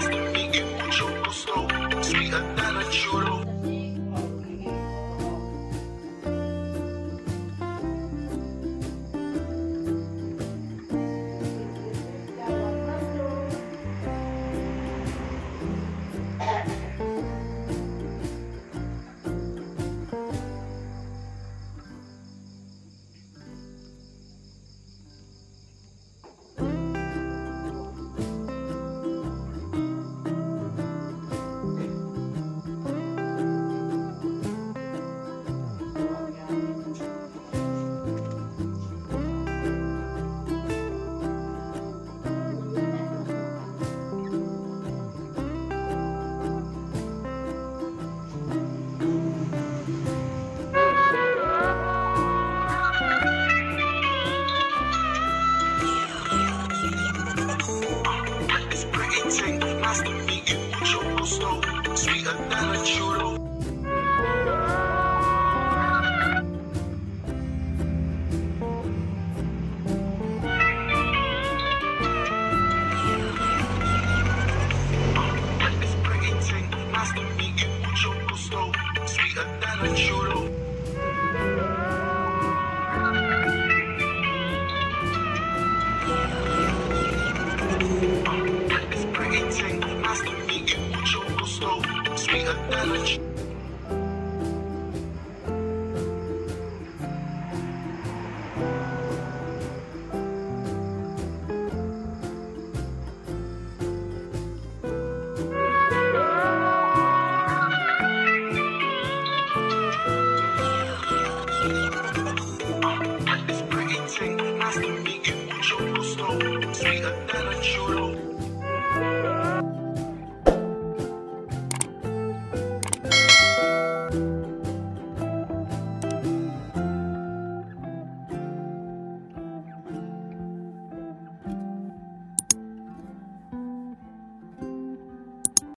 ting, gusto, sweeter than a churro. It's pretty ting, nice to meet you, mucho gusto, sweeter than a churro.